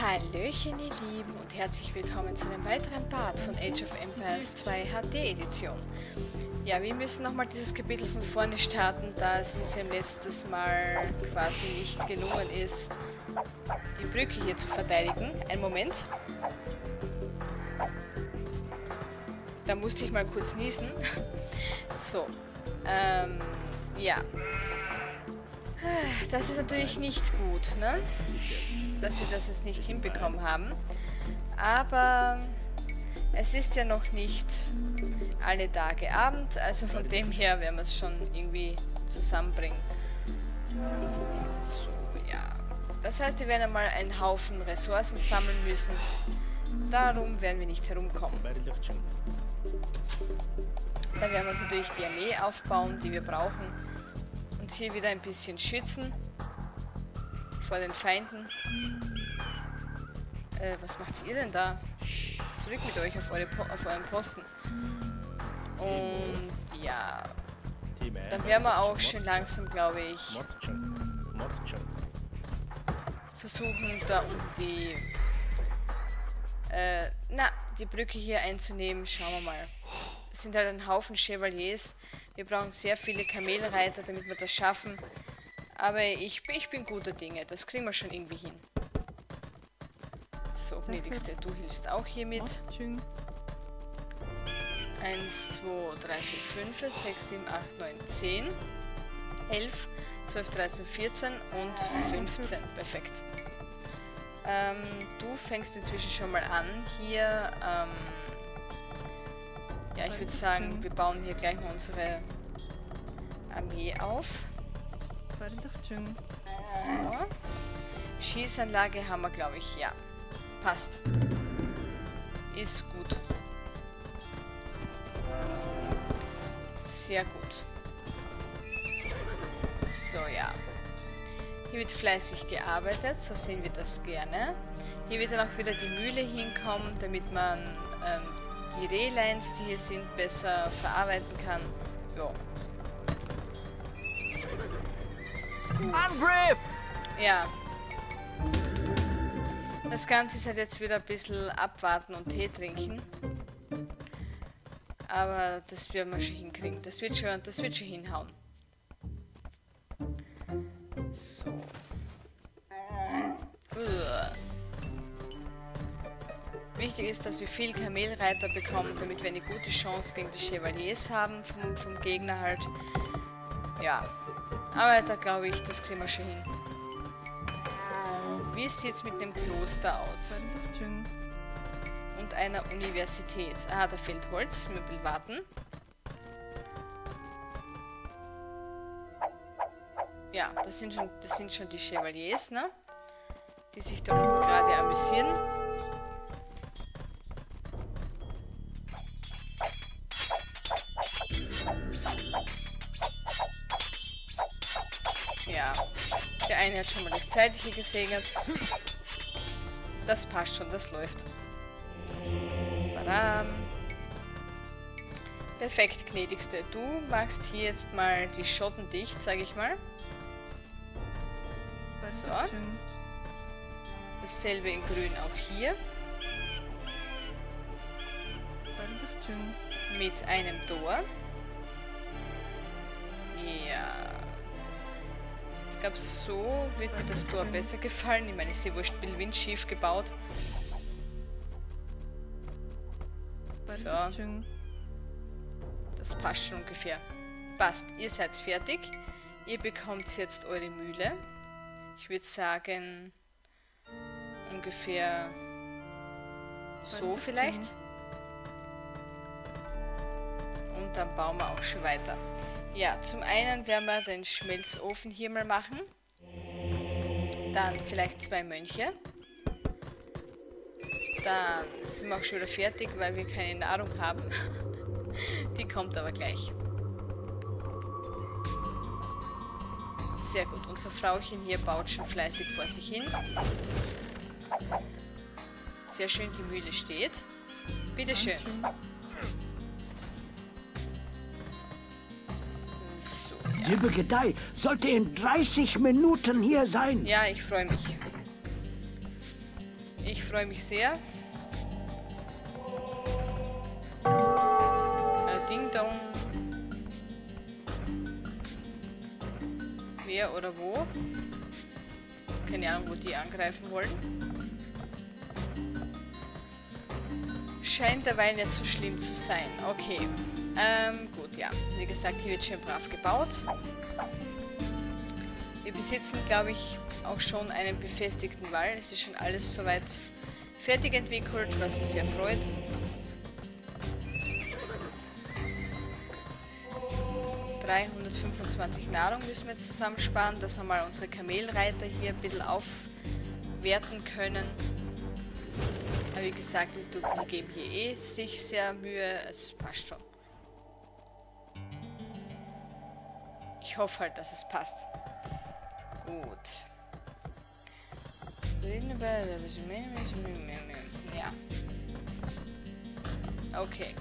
Hallöchen ihr Lieben und herzlich willkommen zu einem weiteren Part von Age of Empires 2 HD Edition. Ja, wir müssen nochmal dieses Kapitel von vorne starten, da es uns ja letztes Mal quasi nicht gelungen ist, die Brücke hier zu verteidigen. Ein Moment. Da musste ich mal kurz niesen. so. Ähm, ja. Das ist natürlich nicht gut, ne? Dass wir das jetzt nicht hinbekommen haben. Aber es ist ja noch nicht alle Tage Abend, also von dem her werden wir es schon irgendwie zusammenbringen. So, ja. Das heißt, wir werden einmal einen Haufen Ressourcen sammeln müssen. Darum werden wir nicht herumkommen. Dann werden wir uns natürlich die Armee aufbauen, die wir brauchen. Und hier wieder ein bisschen schützen. Vor den Feinden. Äh, was macht ihr denn da? Zurück mit euch auf, eure po auf euren Posten. Und ja. Dann werden wir auch schön langsam, glaube ich, versuchen, da um die, äh, na, die Brücke hier einzunehmen. Schauen wir mal sind halt ein Haufen Chevaliers. Wir brauchen sehr viele Kamelreiter, damit wir das schaffen. Aber ich, ich bin guter Dinge. Das kriegen wir schon irgendwie hin. So, gnädigste, du hilfst auch hier mit. 1, 2, 3, 4, 5, 6, 7, 8, 9, 10, 11, 12, 13, 14 und 15. Perfekt. Ähm, du fängst inzwischen schon mal an, hier ähm, ja, ich würde sagen, wir bauen hier gleich mal unsere Armee auf. So. Schießanlage haben wir, glaube ich, ja. Passt. Ist gut. Sehr gut. So, ja. Hier wird fleißig gearbeitet, so sehen wir das gerne. Hier wird dann auch wieder die Mühle hinkommen, damit man ähm, die Rehlines, die hier sind, besser verarbeiten kann. Ja. Angriff! Ja. Das Ganze ist halt jetzt wieder ein bisschen abwarten und Tee trinken. Aber das werden wir schon hinkriegen. Das wird schon, das wird schon hinhauen. So. Uah. Wichtig ist, dass wir viel Kamelreiter bekommen, damit wir eine gute Chance gegen die Chevaliers haben vom, vom Gegner halt. Ja. Aber da glaube ich, das kriegen wir schon hin. Wie sieht es mit dem Kloster aus? Und einer Universität. Ah, da fehlt Holz. Möbel warten. Ja, das sind schon, das sind schon die Chevaliers, ne? Die sich da unten gerade amüsieren. Hat schon mal das Zeitliche gesegnet. Das passt schon, das läuft. Badam. Perfekt, gnädigste. Du machst hier jetzt mal die Schotten dicht, sage ich mal. So. Dasselbe in grün auch hier. Mit einem Tor. Glaube, so wird mir das Tor besser gefallen. Ich meine, ich sehe wurscht, bin windschief gebaut. So. Das passt schon ungefähr. Passt, ihr seid fertig. Ihr bekommt jetzt eure Mühle. Ich würde sagen, ungefähr so vielleicht. Und dann bauen wir auch schon weiter. Ja, zum einen werden wir den Schmelzofen hier mal machen. Dann vielleicht zwei Mönche. Dann sind wir auch schon wieder fertig, weil wir keine Nahrung haben. Die kommt aber gleich. Sehr gut. Unser Frauchen hier baut schon fleißig vor sich hin. Sehr schön, die Mühle steht. Bitteschön. Die Begedei sollte in 30 Minuten hier sein. Ja, ich freue mich. freue mich sehr. Äh, Ding Dong. Wer oder wo? Keine Ahnung, wo die angreifen wollen. Scheint dabei nicht so schlimm zu sein. Okay. Ähm, gut, ja. Wie gesagt, hier wird schön brav gebaut. Wir besitzen, glaube ich, auch schon einen befestigten Wall. Es ist schon alles soweit fertig entwickelt, was uns sehr freut. ...325 Nahrung müssen wir jetzt zusammensparen, dass wir mal unsere Kamelreiter hier ein bisschen aufwerten können. Aber wie gesagt, die Ducken geben hier eh sich sehr Mühe, es passt schon. Ich hoffe halt, dass es passt. Gut. Ja. Okay.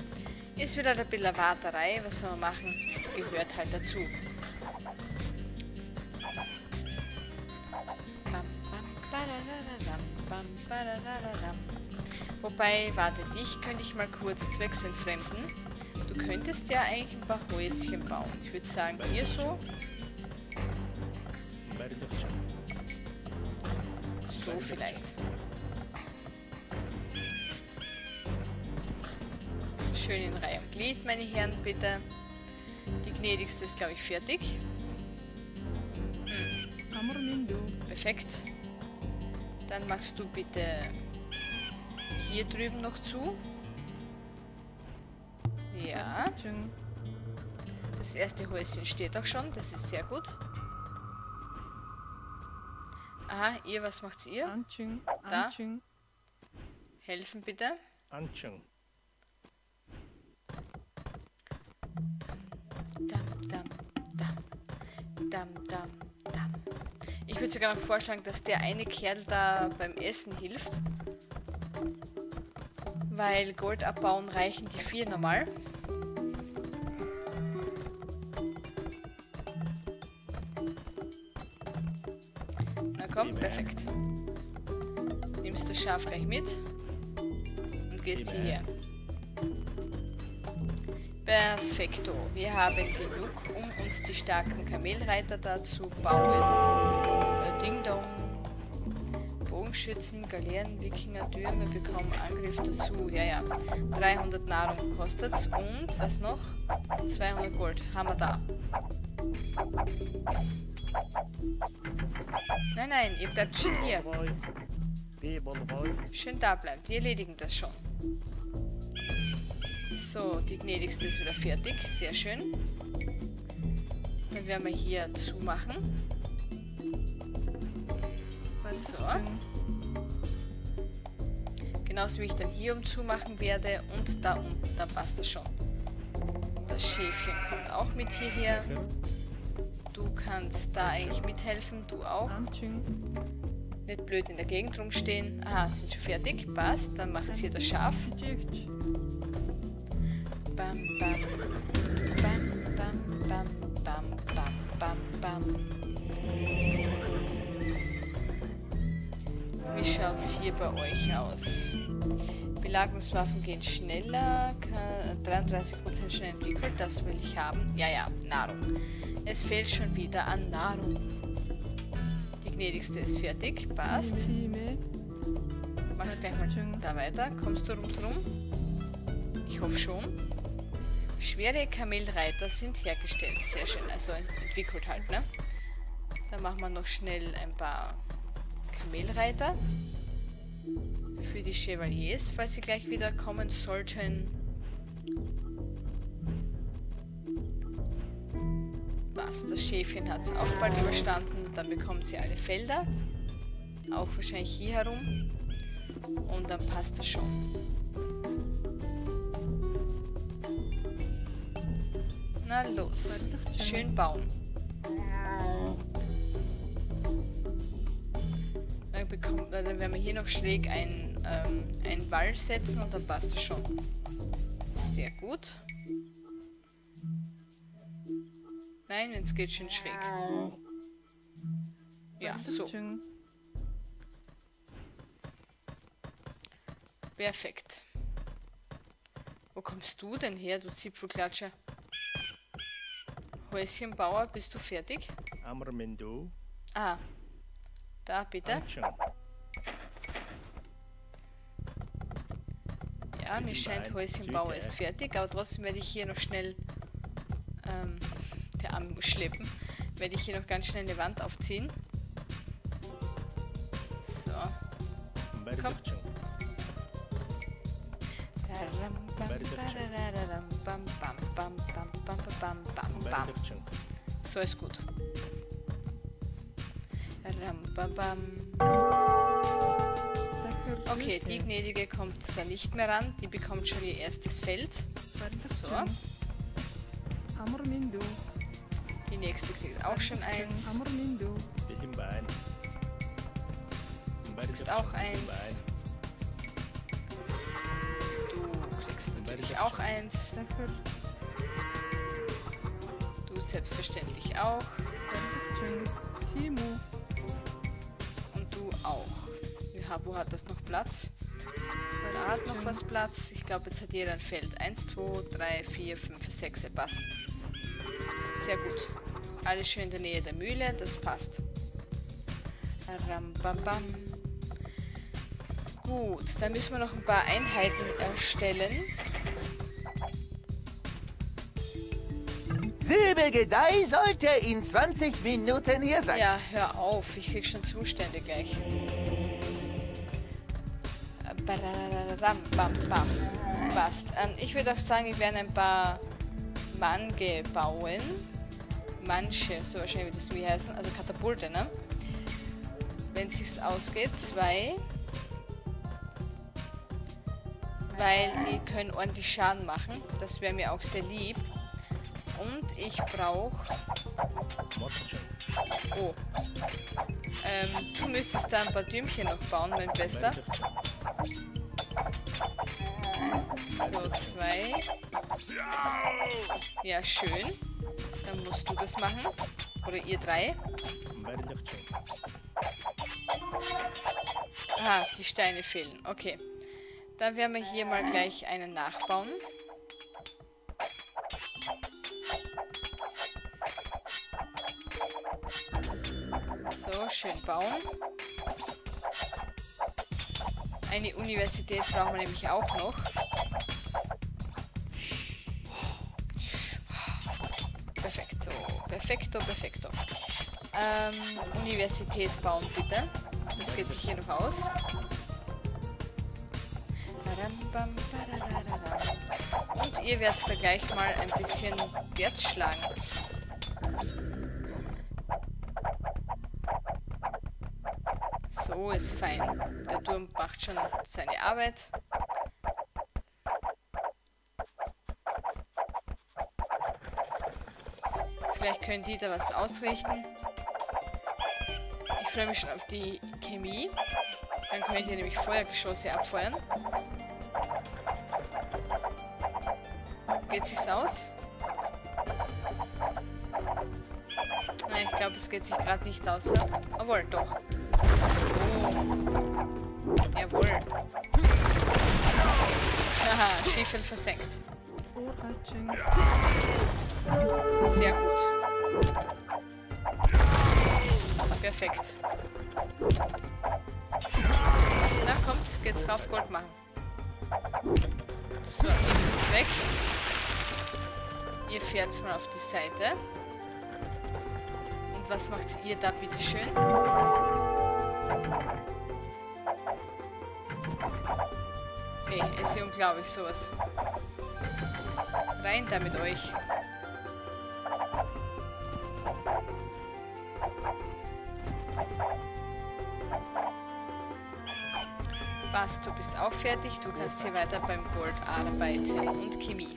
Ist wieder ein bisschen Warterei. Was soll man machen? Gehört halt dazu. Wobei, warte, dich könnte ich mal kurz zwecksentfremden. Du könntest ja eigentlich ein paar Häuschen bauen. Ich würde sagen, hier so. So vielleicht. Schön in Reihe und Glied, meine Herren, bitte. Die gnädigste ist, glaube ich, fertig. Hm. Perfekt. Dann machst du bitte hier drüben noch zu. Ja. Das erste Häuschen steht auch schon, das ist sehr gut. Aha, ihr, was macht ihr? Anching. Da. Helfen bitte. Anching. Dam, dam, dam. Dam, dam, dam. Ich würde sogar noch vorschlagen, dass der eine Kerl da beim Essen hilft. Weil Gold abbauen reichen die vier normal. Schaf gleich mit und gehst hierher. Perfekto. Wir haben genug, um uns die starken Kamelreiter da zu bauen. Äh, Ding Dong. Bogenschützen, Galeeren, Wikinger, Türme bekommen Angriff dazu. Ja, ja. 300 Nahrung kostet's. Und, was noch? 200 Gold. Haben wir da. Nein, nein, ihr bleibt schön hier. Schön da bleiben. Die erledigen das schon. So, die gnädigste ist wieder fertig. Sehr schön. Dann werden wir hier zumachen. So. Genauso wie ich dann hier um zumachen werde und da unten. Da passt das schon. Das Schäfchen kommt auch mit hierher. Du kannst da eigentlich mithelfen, du auch. Nicht blöd in der Gegend rumstehen. Aha, sind schon fertig. Passt. Dann macht hier das Schaf. Bam, bam. Bam, bam, bam, bam, bam, bam, bam. Wie schaut's hier bei euch aus? Belagerungswaffen gehen schneller. 33% schnell entwickelt. Das will ich haben. Ja, ja, Nahrung. Es fehlt schon wieder an Nahrung. Gnädigste ist fertig. Passt. Machst gleich mal da weiter. Kommst du rundherum? Ich hoffe schon. Schwere Kamelreiter sind hergestellt. Sehr schön. Also entwickelt halt, ne? Dann machen wir noch schnell ein paar Kamelreiter. Für die Chevaliers, falls sie gleich wieder kommen sollten. Was? Das Schäfchen hat es auch bald überstanden. Dann bekommt sie alle Felder. Auch wahrscheinlich hier herum. Und dann passt das schon. Na los. Schön bauen. Dann, bekommt, dann werden wir hier noch schräg ein, ähm, einen Wall setzen und dann passt das schon. Sehr gut. Nein, wenn es geht schön schräg. Ja, so. Perfekt. Wo kommst du denn her, du Zipfelklatscher? Häuschenbauer, bist du fertig? Amrmendo. Ah. Da, bitte. Action. Ja, mir scheint Häuschenbauer ist fertig, aber trotzdem werde ich hier noch schnell ähm, der muss schleppen. Werde ich hier noch ganz schnell eine Wand aufziehen. So. Komm. So ist gut. Okay, die Gnädige kommt da nicht mehr ran. Die bekommt schon ihr erstes Feld. So. Die nächste kriegt auch schon eins. Du kriegst auch eins. Du kriegst natürlich auch eins. Du selbstverständlich auch. Und du auch. Ja, wo hat das noch Platz? Da hat noch was Platz. Ich glaube, jetzt hat jeder ein Feld. Eins, zwei, drei, vier, fünf, sechs. Er passt. Sehr gut. Alles schön in der Nähe der Mühle. Das passt. Ram, bam, bam. Gut, dann müssen wir noch ein paar Einheiten erstellen. Silbergedeih sollte in 20 Minuten hier sein. Ja, hör auf. Ich krieg schon Zustände gleich. Bam, bam, bam. Passt. Ähm, ich würde auch sagen, ich werde ein paar Mange bauen. Manche, so wahrscheinlich wird das wie heißen. Also Katapulte, ne? Wenn es sich ausgeht. Zwei. Weil die können ordentlich Schaden machen. Das wäre mir auch sehr lieb. Und ich brauche... Oh. Ähm, du müsstest da ein paar Dümchen noch bauen, mein Bester. So, zwei. Ja, schön. Dann musst du das machen. Oder ihr drei. Aha, die Steine fehlen. Okay. Dann werden wir hier mal gleich einen nachbauen. So, schön bauen. Eine Universität brauchen wir nämlich auch noch. Perfekto, perfekto. Ähm, Universität bauen bitte. Das geht sich hier noch aus. Und ihr werdet da gleich mal ein bisschen Wert schlagen. So ist fein. Der Turm macht schon seine Arbeit. Können die da was ausrichten. Ich freue mich schon auf die Chemie. Dann könnt ihr nämlich Feuergeschosse abfeuern. Geht sich's aus? Nein, ich glaube, es geht sich gerade nicht aus. Ja? Obwohl, doch. Oh. Jawohl. Haha, Schiefel versenkt. Sehr gut. Perfekt. Na kommt, geht's rauf Gold machen. So, ihr müsst weg. Ihr fährt mal auf die Seite. Und was macht ihr da, bitteschön? Nee, ist ja unglaublich sowas. Rein da mit euch. Was, du bist auch fertig? Du kannst hier weiter beim Gold arbeiten und Chemie.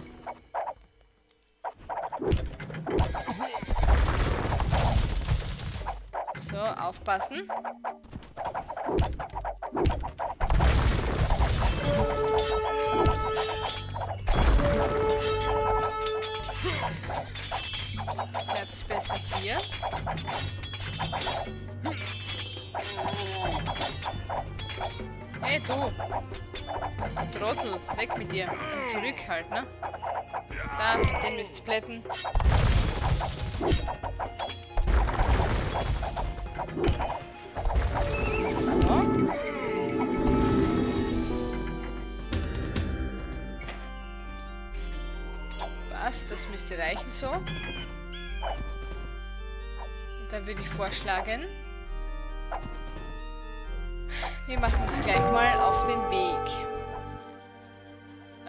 So, aufpassen. Und zurück halt, ne? Da, den müsst ihr plätten. das müsste reichen so. Und dann würde ich vorschlagen, wir machen uns gleich mal auf den Weg.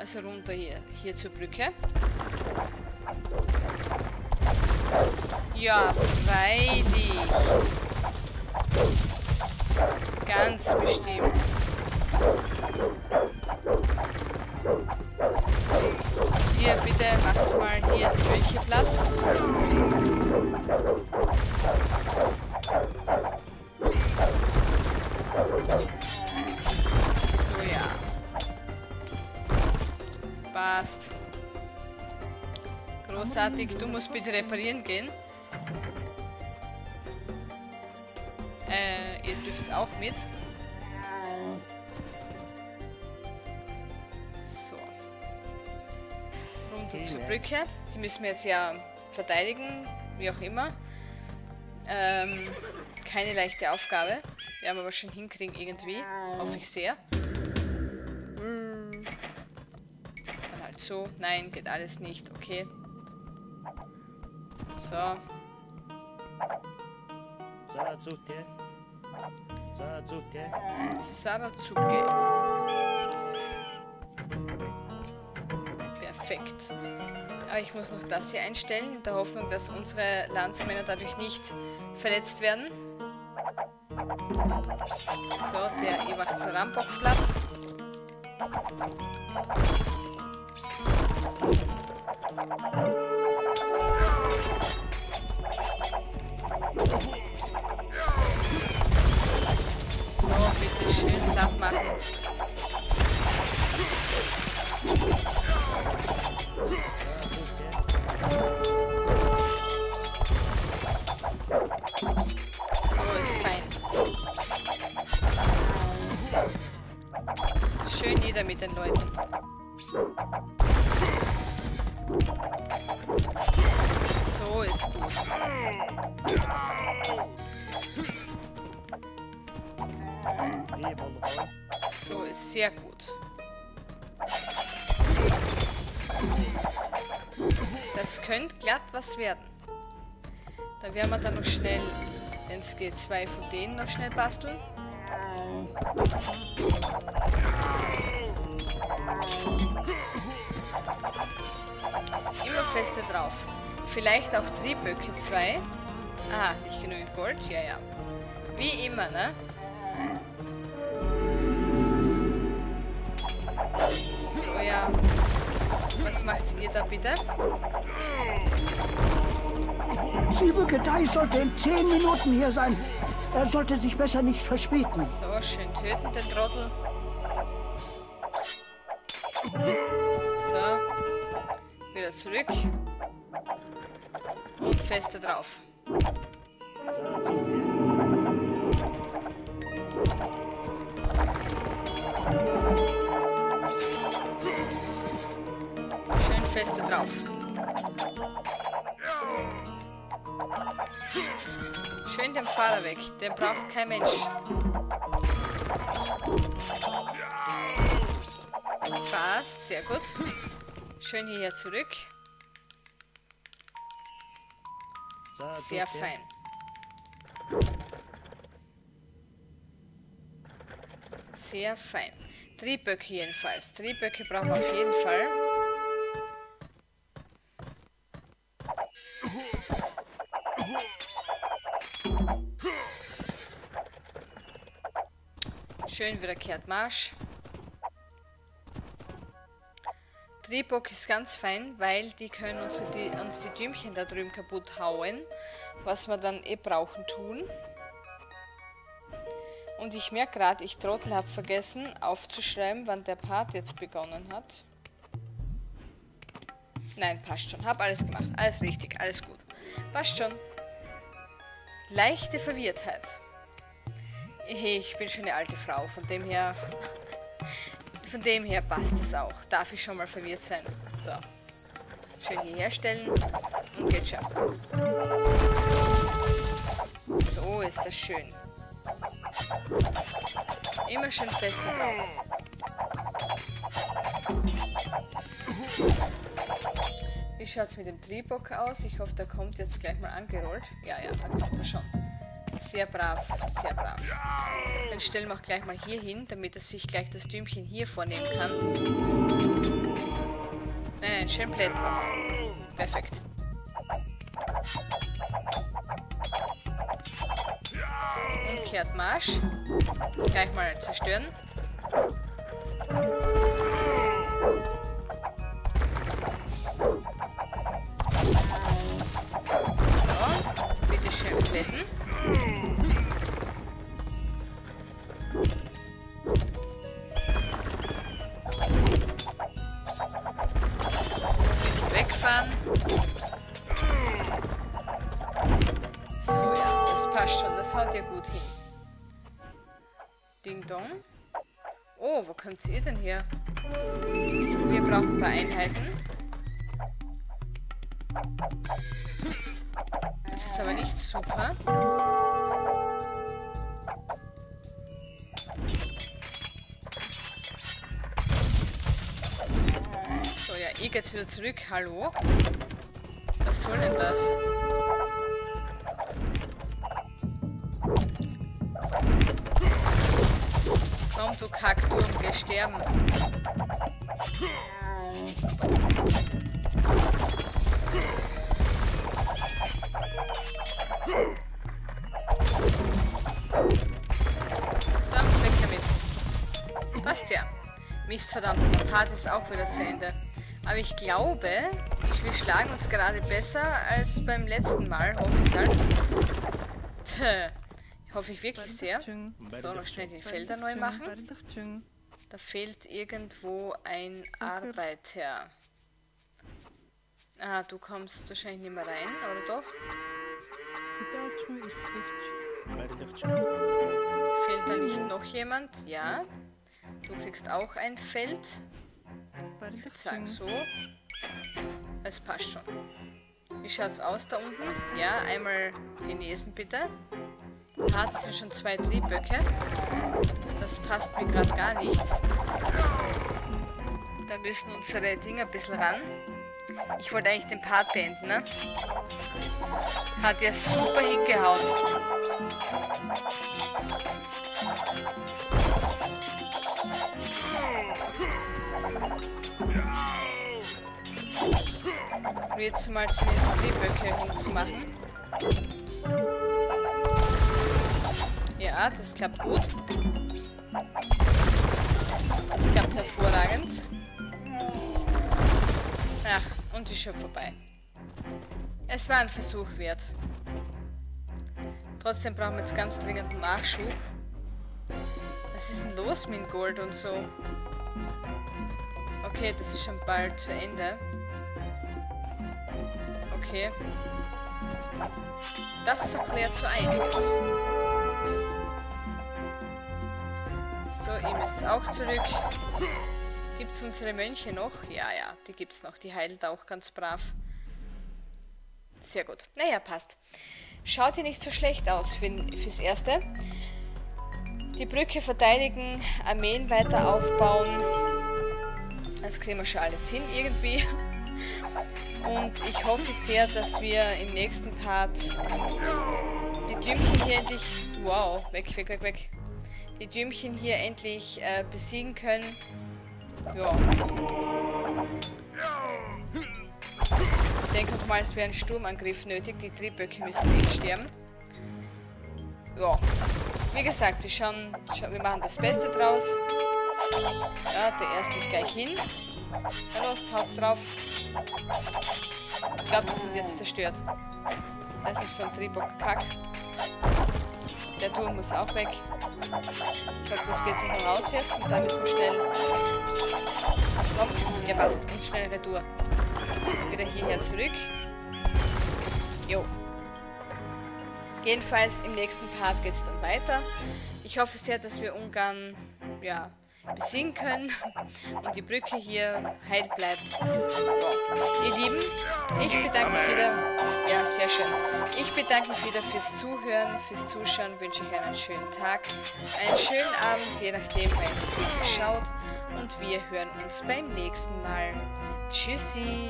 Also runter hier, hier zur Brücke. Ja, freilich. Ganz bestimmt. Hier, bitte, macht's mal hier die Mönche platt. Passt. Großartig. Du musst bitte reparieren gehen. Äh, ihr dürft auch mit. zur Brücke. Die müssen wir jetzt ja verteidigen, wie auch immer. Ähm, keine leichte Aufgabe. Werden wir aber schon hinkriegen irgendwie. Hoffe ich sehr. So. Nein, geht alles nicht. Okay. So. Sarazuke. Sarazuke. Sarazuke. Perfekt. Aber ich muss noch das hier einstellen, in der Hoffnung, dass unsere Landsmänner dadurch nicht verletzt werden. So, der macht Rambock platt. So, bitte schön platt machen. mit den Leuten. So ist gut. So ist sehr gut. Das könnte glatt was werden. Da werden wir dann noch schnell ins G2 von denen noch schnell basteln. Immer feste drauf. Vielleicht auch Trieböcke 2. Ah, nicht genügend Gold? Ja, ja. Wie immer, ne? So, ja. Was macht ihr da bitte? Silbergedeih sollte in 10 Minuten hier sein. Er sollte sich besser nicht verspäten. So, schön töten, den Trottel. Wieder zurück. Und feste drauf. Schön feste drauf. Schön den Fahrer weg. Den braucht kein Mensch. Passt, sehr gut. Schön hierher zurück. Sehr fein. Sehr fein. Trieböcke jedenfalls. Trieböcke brauchen wir auf jeden Fall. Schön wieder kehrt Marsch. Triebock ist ganz fein, weil die können uns die, uns die Dümchen da drüben kaputt hauen, was wir dann eh brauchen tun. Und ich merke gerade, ich Trottel habe vergessen aufzuschreiben, wann der Part jetzt begonnen hat. Nein, passt schon. Hab alles gemacht. Alles richtig, alles gut. Passt schon. Leichte Verwirrtheit. Ich bin schon eine alte Frau, von dem her Von dem her passt es auch. Darf ich schon mal verwirrt sein. So. Schön hier herstellen. Und geht schon. So ist das schön. Immer schön fest. Wie schaut es mit dem Triebock aus? Ich hoffe, der kommt jetzt gleich mal angerollt. Ja, ja, da kommt er schon. Sehr brav, sehr brav. Dann stellen wir auch gleich mal hier hin, damit er sich gleich das Dümchen hier vornehmen kann. Nein, nein, schön plätten. Perfekt. Umkehrt Marsch. Gleich mal zerstören. So, bitte schön plätten. Denn her? Wir brauchen ein paar Einheiten. Das ist aber nicht super. So, ja, ich geht's wieder zurück. Hallo? Was soll denn das? Komm, du Kaktus, geh sterben. So, weg damit. Passt ja. Mist, verdammt, der Part ist auch wieder zu Ende. Aber ich glaube, ich, wir schlagen uns gerade besser als beim letzten Mal, hoffe ich halt. Tö, hoffe ich wirklich sehr. So, noch schnell die Felder neu machen. Da fehlt irgendwo ein Arbeiter. Ah, du kommst wahrscheinlich nicht mehr rein, oder doch? Fehlt da nicht noch jemand? Ja. Du kriegst auch ein Feld. Ich würde sagen so. Es passt schon. Wie schaut's aus da unten? Ja, einmal genesen bitte. Das sind schon zwei Trieböcke. Das passt mir gerade gar nicht. Da müssen unsere Dinger ein bisschen ran. Ich wollte eigentlich den Part beenden, ne? Hat ja super hingehauen. probiere jetzt mal zumindest Trieböcke hinzumachen. Das klappt gut. Das klappt hervorragend. Ach, und ist schon vorbei. Es war ein Versuch wert. Trotzdem brauchen wir jetzt ganz dringend einen Nachschub. Was ist denn los mit Gold und so? Okay, das ist schon bald zu Ende. Okay. Das erklärt so einiges. Müsst auch zurück. Gibt es unsere Mönche noch? Ja, ja, die gibt es noch. Die heilt auch ganz brav. Sehr gut. Naja, passt. Schaut hier nicht so schlecht aus für, fürs Erste. Die Brücke verteidigen, Armeen weiter aufbauen. Das kriegen wir schon alles hin irgendwie. Und ich hoffe sehr, dass wir im nächsten Part die Dümchen hier endlich... Wow, weg, weg, weg, weg. Die Dümchen hier endlich äh, besiegen können. Ja. Ich denke auch mal, es wäre ein Sturmangriff nötig. Die Trieböcke müssen nicht sterben. Ja. Wie gesagt, wir schauen, scha wir machen das Beste draus. Ja, der erste ist gleich hin. Na los, haus drauf. Ich glaube, das wird jetzt zerstört. Da ist so ein Triebock-Kack. Der Turm muss auch weg. Ich glaube, das geht sich raus jetzt und dann müssen wir schnell... Komm, ja passt. Und schnell Retour. Wieder hierher zurück. Jo. Jedenfalls im nächsten Part geht es dann weiter. Ich hoffe sehr, dass wir Ungarn, ja, besiegen können und die Brücke hier heil bleibt. Ihr Lieben, ich bedanke mich wieder. Ja, sehr schön. Ich bedanke mich wieder fürs Zuhören, fürs Zuschauen. Wünsche euch einen schönen Tag, einen schönen Abend, je nachdem, wann ihr das schaut. Und wir hören uns beim nächsten Mal. Tschüssi!